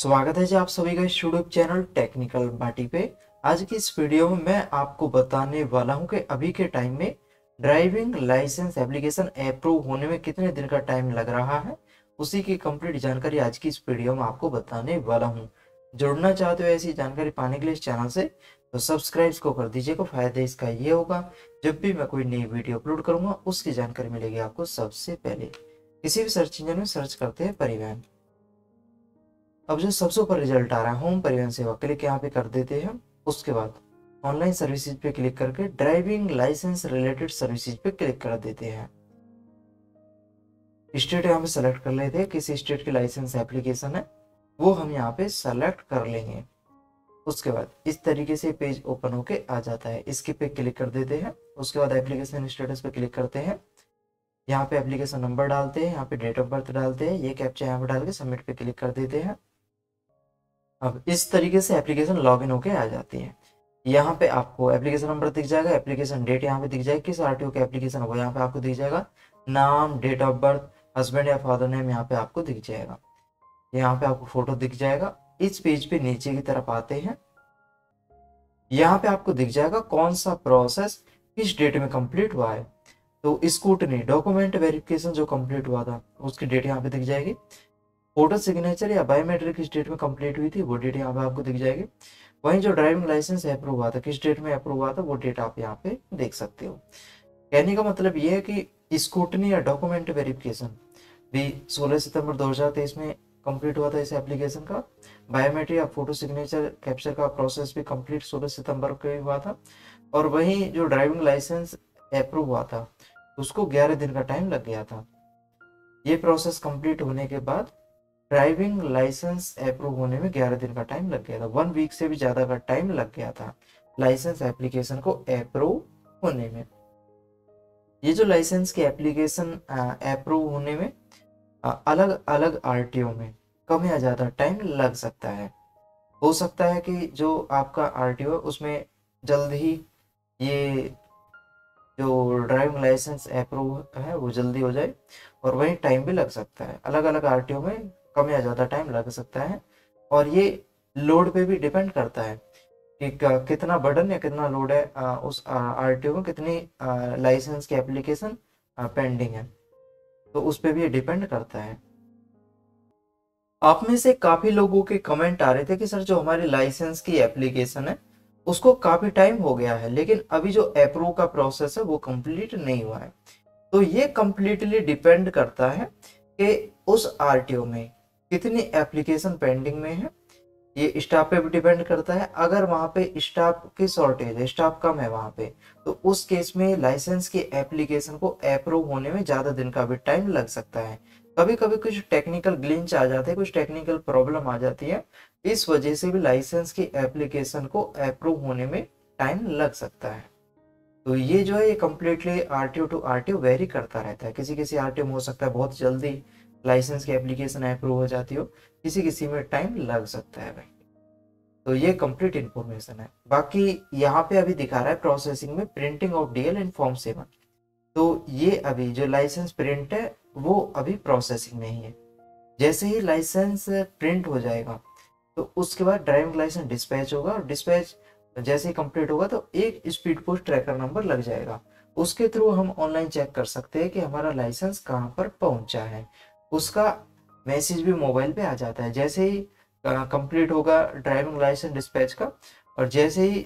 स्वागत है जी आप सभी का इस यूट्यूब चैनल टेक्निकल बाटी पे। आज की इस वीडियो में मैं आपको बताने वाला हूँ कि अभी के टाइम में ड्राइविंग लाइसेंस एप्लीकेशन अप्रूव होने में कितने दिन का टाइम लग रहा है, उसी की कंप्लीट जानकारी आज की इस वीडियो में आपको बताने वाला हूँ। जुड़ना चाहते हो ऐसी जानकारी पाने के लिए इस चैनल से तो सब्सक्राइब को कर दीजिएगा फ़ायदा इसका ये होगा, जब भी मैं कोई नई वीडियो अपलोड करूँगा, उसकी जानकारी मिलेगी आपको सबसे पहले। किसी भी सर्च इंजन में सर्च करते हैं परिवहन। अब जो सबसे ऊपर रिज़ल्ट आ रहा है होम परिवहन सेवा क्लिक यहाँ पे कर देते हैं? उसके बाद ऑनलाइन सर्विसेज़ पे क्लिक करके ड्राइविंग लाइसेंस रिलेटेड सर्विसेज़ पे क्लिक कर देते हैं। स्टेट यहाँ पे सेलेक्ट कर लेते हैं, किसी स्टेट की लाइसेंस एप्लीकेशन है, वो हम यहाँ पे सेलेक्ट कर लेंगे। उसके बाद इस तरीके से पेज ओपन होके आ जाता है। इसके पे क्लिक कर देते हैं, उसके बाद एप्लीकेशन स्टेटस पे क्लिक करते हैं। यहाँ पे एप्लीकेशन नंबर डालते हैं, यहाँ पे डेट ऑफ़ बर्थ डालते हैं, ये कैप्चा यहाँ पे डाल के सबमिट पे क्लिक कर देते हैं। अब इस तरीके से एप्लीकेशन लॉग इन होके आ जाती है। यहाँ पे आपको एप्लीकेशन नंबर दिख जाएगा एप्लीकेशन डेट यहाँ पे दिख जाएगी, किस आरटीओ का एप्लीकेशन होगा, यहाँ पे आपको दिख जाएगा, नाम डेट ऑफ़ बर्थ हस्बैंड या फादर नेम यहाँ पे आपको दिख जाएगा। यहाँ पे आपको फ़ोटो दिख जाएगा। इस पेज पे नीचे की तरफ़ आते हैं। यहाँ पे आपको दिख जाएगा कौन सा प्रोसेस किस डेट में कंप्लीट हुआ है। तो स्कूटनी डॉक्यूमेंट वेरिफिकेशन जो कंप्लीट हुआ था, उसकी डेट यहाँ पे दिख जाएगी। फ़ोटो सिग्नेचर या बायोमेट्रिक किस डेट में कंप्लीट हुई थी, वो डेट यहाँ पे आपको दिख जाएगी। वहीं जो ड्राइविंग लाइसेंस अप्रूव हुआ था, किस डेट में अप्रूव हुआ था, वो डेट आप यहाँ पे देख सकते हो। कहने का मतलब ये है कि स्कूटनी या डॉक्यूमेंट वेरिफिकेशन भी 16 सितंबर 2023 में कंप्लीट हुआ था इस एप्लीकेशन का। बायोमेट्रिक या फ़ोटो सिग्नेचर कैप्चर का प्रोसेस भी कंप्लीट 16 सितंबर को हुआ था। और वहीं जो ड्राइविंग लाइसेंस अप्रूव हुआ था, उसको 11 दिन का टाइम लग गया था। ये प्रोसेस कंप्लीट होने के बाद ड्राइविंग लाइसेंस अप्रूव होने में 11 दिन का टाइम लग गया था। वन वीक से भी ज़्यादा का टाइम लग गया था लाइसेंस एप्लीकेशन को अप्रूव होने में। ये जो लाइसेंस की एप्लीकेशन अप्रूव होने में आ, अलग अलग आरटीओ में कम या ज़्यादा टाइम लग सकता है। हो सकता है कि जो आपका आरटीओ है उसमें जल्द ही ये जो ड्राइविंग लाइसेंस अप्रूव है वो जल्दी हो जाए और वहीं टाइम भी लग सकता है। अलग अलग आरटीओ में कम या ज़्यादा टाइम लग सकता है। और ये लोड पे भी डिपेंड करता है कि कितना बर्डन या कितना लोड है उस आर टी में कितनी लाइसेंस की एप्लीकेशन पेंडिंग है। तो उस पर भी ये डिपेंड करता है। आप में से काफ़ी लोगों के कमेंट आ रहे थे कि, सर, जो हमारी लाइसेंस की एप्लीकेशन है, उसको काफ़ी टाइम हो गया है, लेकिन अभी जो अप्रूव का प्रोसेस है, वो कंप्लीट नहीं हुआ है। तो ये कंप्लीटली डिपेंड करता है कि उस आरटीओ में कितनी एप्लीकेशन पेंडिंग में है, ये स्टाफ पे भी डिपेंड करता है। अगर वहाँ पे स्टाफ की शॉर्टेज है स्टाफ कम है वहाँ पे तो उस केस में लाइसेंस की एप्लीकेशन को अप्रूव होने में ज़्यादा दिन का भी टाइम लग सकता है। कभी कभी कुछ टेक्निकल ग्लिंच आ जाते हैं, कुछ टेक्निकल प्रॉब्लम आ जाती है, इस वजह से भी लाइसेंस की एप्लीकेशन को अप्रूव होने में टाइम लग सकता है। तो ये जो है, ये completely R T O to R T O vary करता रहता है। किसी किसी आरटीओ में हो सकता है बहुत जल्दी लाइसेंस की एप्लीकेशन अप्रूव हो जाती हो किसी किसी में टाइम लग सकता है भाई। तो ये कंप्लीट इन्फॉर्मेशन है। बाकी यहाँ पे अभी दिखा रहा है प्रोसेसिंग में printing of DL in form seven तो ये अभी जो लाइसेंस प्रिंट है, वो अभी प्रोसेसिंग में ही है। जैसे ही लाइसेंस प्रिंट हो जाएगा तो उसके बाद ड्राइविंग लाइसेंस डिस्पैच होगा और डिस्पैच जैसे ही कंप्लीट होगा तो एक स्पीड पोस्ट ट्रैकर नंबर लग जाएगा। उसके थ्रू हम ऑनलाइन चेक कर सकते हैं कि हमारा लाइसेंस कहाँ पर पहुँचा है। उसका मैसेज भी मोबाइल पे आ जाता है। जैसे ही कंप्लीट होगा ड्राइविंग लाइसेंस डिस्पैच का और जैसे ही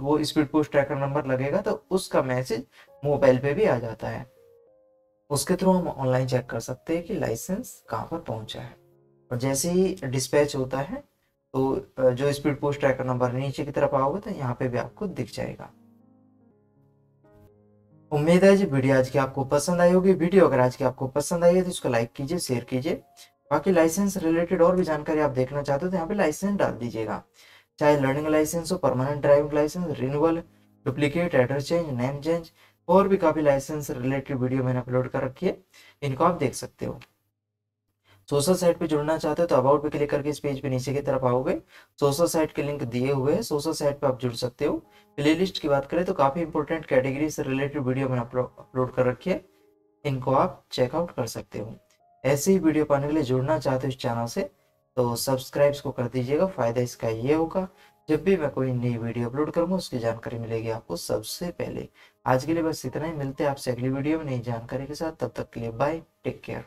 वो स्पीड पोस्ट ट्रैकर नंबर लगेगा तो उसका मैसेज मोबाइल पे भी आ जाता है। उसके थ्रू हम ऑनलाइन चेक कर सकते हैं कि लाइसेंस कहाँ पर पहुँचा है। और जैसे ही डिस्पैच होता है तो जो स्पीड पोस्ट ट्रैकर नंबर नीचे की तरफ़ आओगे तो यहाँ पे भी आपको दिख जाएगा। उम्मीद है जी वीडियो आज की आपको पसंद आई होगी। वीडियो अगर आज की आपको पसंद आई है तो इसको लाइक कीजिए शेयर कीजिए। बाकी लाइसेंस रिलेटेड और भी जानकारी आप देखना चाहते हो तो यहाँ पे लाइसेंस डाल दीजिएगा। चाहे लर्निंग लाइसेंस हो permanent driving licence renewal duplicate address change name change और भी काफ़ी लाइसेंस रिलेटेड वीडियो मैंने अपलोड कर रखी है, इनको आप देख सकते हो। सोशल साइट पे जुड़ना चाहते हो तो अबाउट पे क्लिक करके इस पेज पे नीचे की तरफ़ आओगे। सोशल साइट के लिंक दिए हुए हैं, सोशल साइट पे आप जुड़ सकते हो। प्लेलिस्ट की बात करें तो काफ़ी इंपॉर्टेंट कैटेगरी से रिलेटेड वीडियो मैंने अपलोड कर रखी है। इनको आप चेकआउट कर सकते हो। ऐसे ही वीडियो पाने के लिए जुड़ना चाहते हो इस चैनल से तो सब्सक्राइब को कर दीजिएगा। फ़ायदा इसका ये होगा, जब भी मैं कोई नई वीडियो अपलोड करूँगा, उसकी जानकारी मिलेगी आपको सबसे पहले। आज के लिए बस इतना ही, मिलते हैं आपसे अगली वीडियो में नई जानकारी के साथ। तब तक के लिए बाय टेक केयर